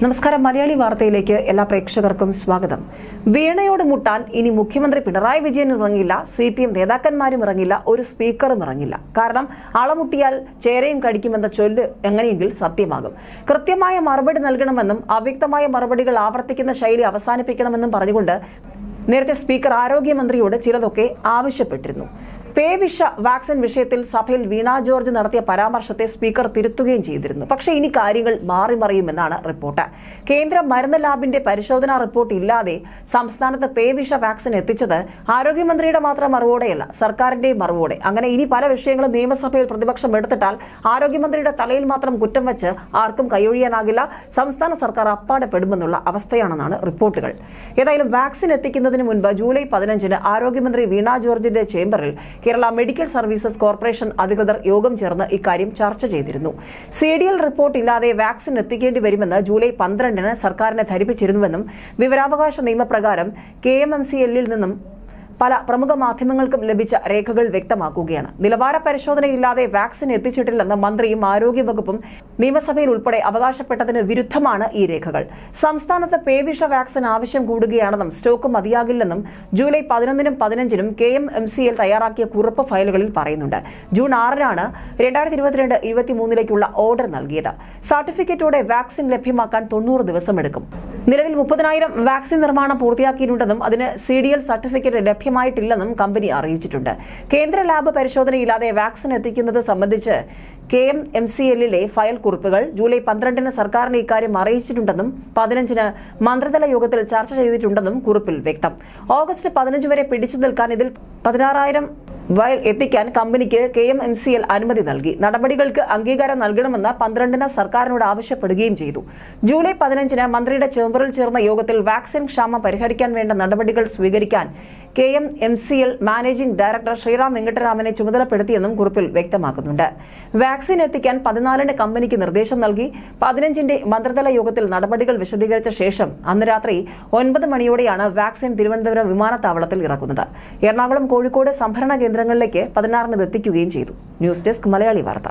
നമസ്കാരം. മലയാളി വാർത്തയിലേക്ക് എല്ലാ പ്രേക്ഷകർക്കും സ്വാഗതം. വീണയോട് മുട്ടാൻ ഇനി മുഖ്യമന്ത്രി പിണറായി വിജയൻ ഇറങ്ങില്ല സി പി എം നേതാക്കന്മാരും ഇറങ്ങില്ല ഒരു സ്പീക്കറും ഇറങ്ങില്ല. കാരണം അളമുട്ടിയാൽ ചേരയും കടിക്കുമെന്ന ചൊല്ല് എങ്ങനെയെങ്കിൽ സത്യമാകും. കൃത്യമായ മറുപടി നൽകണമെന്നും അവ്യക്തമായ മറുപടികൾ ആവർത്തിക്കുന്ന ശൈലി അവസാനിപ്പിക്കണമെന്നും പറഞ്ഞുകൊണ്ട് നേരത്തെ സ്പീക്കർ ആരോഗ്യമന്ത്രിയോട് ചിലതൊക്കെ ആവശ്യപ്പെട്ടിരുന്നു. പേ വിഷ വാക്സിൻ വിഷയത്തിൽ സഭയിൽ വീണ ജോർജ് നടത്തിയ പരാമർശത്തെ സ്പീക്കർ തിരുത്തുകയും ചെയ്തിരുന്നു. പക്ഷേ ഇനി കാര്യങ്ങൾ മാറി മറിയുമെന്നാണ് റിപ്പോർട്ട്. കേന്ദ്ര മരുന്ന് ലാബിന്റെ പരിശോധനാ റിപ്പോർട്ട് ഇല്ലാതെ സംസ്ഥാനത്ത് പേവിഷ വാക്സിൻ എത്തിച്ചത് ആരോഗ്യമന്ത്രിയുടെ മാത്രം മറുപടിയല്ല സർക്കാരിന്റെയും മറുപടി അങ്ങനെ ഇനി പല വിഷയങ്ങളും നിയമസഭയിൽ പ്രതിപക്ഷം എടുത്തിട്ടാൽ ആരോഗ്യമന്ത്രിയുടെ തലയിൽ മാത്രം കുറ്റം വെച്ച് ആർക്കും കൈയൊഴിയാനാകില്ല. സംസ്ഥാന സർക്കാർ അപ്പാടെ പെടുമെന്നുള്ള അവസ്ഥയാണെന്നാണ് റിപ്പോർട്ടുകൾ. ഏതായാലും വാക്സിൻ എത്തിക്കുന്നതിന് മുൻപ് ജൂലൈ പതിനഞ്ചിന് ആരോഗ്യമന്ത്രി വീണ ജോർജിന്റെ ചേംബറിൽ കേരള മെഡിക്കൽ സർവീസസ് കോർപ്പറേഷൻ അധികൃതർ യോഗം ചേർന്ന് ഇക്കാര്യം ചർച്ച ചെയ്തിരുന്നു. സി ഡി എൽ റിപ്പോർട്ട് ഇല്ലാതെ വാക്സിൻ എത്തിക്കേണ്ടി വരുമെന്ന് ജൂലൈ പന്ത്രണ്ടിന് സർക്കാരിനെ ധരിപ്പിച്ചിരുന്നുവെന്നും വിവരാവകാശ നിയമപ്രകാരം കെ എം എം സി എല്ലിൽ നിന്നും പല പ്രമുഖ മാധ്യമങ്ങൾക്കും ലഭിച്ച രേഖകൾ വ്യക്തമാക്കുകയാണ്. നിലവാര പരിശോധനയില്ലാതെ വാക്സിൻ എത്തിച്ചിട്ടില്ലെന്ന് മന്ത്രിയും ആരോഗ്യവകുപ്പും നിയമസഭയിൽ ഉൾപ്പെടെ അവകാശപ്പെട്ടതിന് വിരുദ്ധമാണ് ഈ രേഖകൾ. സംസ്ഥാനത്ത് പേവിഷ വാക്സിൻ ആവശ്യം കൂടുകയാണെന്നും സ്റ്റോക്ക് മതിയാകില്ലെന്നും ജൂലൈ പതിനൊന്നിനും പതിനഞ്ചിനും K M M C L തയ്യാറാക്കിയ കുറിപ്പ് ഫയലുകളിൽ പറയുന്നുണ്ട്. ജൂൺ ആറിനാണ് രണ്ടായിരത്തി ഇരുപത്തിരണ്ട് ഇരുപത്തിമൂന്നിലേക്കുള്ള ഓർഡർ നൽകിയത്. സർട്ടിഫിക്കറ്റോടെ വാക്സിൻ ലഭ്യമാക്കാൻ തൊണ്ണൂറ് ദിവസമെടുക്കും. നിലവിൽ മുപ്പതിനായിരം വാക്സിൻ നിർമ്മാണം പൂർത്തിയാക്കിയിട്ടുണ്ടെന്നും അതിന് സി ഡി എൽ സർട്ടിഫിക്കറ്റ് ലഭ്യമായിട്ടില്ലെന്നും കമ്പനി അറിയിച്ചിട്ടുണ്ട്. കേന്ദ്ര ലാബ് പരിശോധനയില്ലാതെ വാക്സിൻ എത്തിക്കുന്നത് സംബന്ധിച്ച് കെ എം എം സി എല്ലിലെ ഫയൽ കുറിപ്പുകൾ ജൂലൈ പന്ത്രണ്ടിന് സർക്കാരിന് ഇക്കാര്യം അറിയിച്ചിട്ടുണ്ടെന്നും പതിനഞ്ചിന് മന്ത്രിതല യോഗത്തിൽ ചർച്ച ചെയ്തിട്ടുണ്ടെന്നും കുറിപ്പിൽ വ്യക്തം. ഓഗസ്റ്റ് പതിനഞ്ച് വരെ പിടിച്ചു നിൽക്കാൻ ഇതിൽ പതിനാറായിരം വയൽ എത്തിക്കാൻ കമ്പനിക്ക് K M M C L അനുമതി നൽകി. നടപടികൾക്ക് അംഗീകാരം നൽകണമെന്ന് പന്ത്രണ്ടിന് സർക്കാരിനോട് ആവശ്യപ്പെടുകയും ചെയ്തു. ജൂലൈ പതിനഞ്ചിന് മന്ത്രിയുടെ ചേംബറിൽ ചേർന്ന യോഗത്തിൽ വാക്സിൻ ക്ഷാമം പരിഹരിക്കാൻ വേണ്ട നടപടികൾ സ്വീകരിക്കാൻ K M M C L managing director Sriram വെങ്കട്ടരാമനെ ചുമതലപ്പെടുത്തിയെന്നും കുറിപ്പിൽ വ്യക്തമാക്കുന്നുണ്ട്. വാക്സിൻ എത്തിക്കാൻ പതിനാലിന് കമ്പനിക്ക് നിർദ്ദേശം നൽകി. പതിനഞ്ചിന്റെ മന്ത്രിതല യോഗത്തിൽ നടപടികൾ വിശദീകരിച്ച ശേഷം അന്ന് രാത്രി ഒൻപത് മണിയോടെയാണ് വാക്സിൻ തിരുവനന്തപുരം വിമാനത്താവളത്തിൽ ഇറക്കുന്നത്. എറണാകുളം കോഴിക്കോട് സംഭരണ കേന്ദ്രങ്ങളിലേക്ക് പതിനാറിന് എത്തിക്കുകയും ചെയ്തു. ന്യൂസ് ഡെസ്ക് മലയാളി വാർത്ത.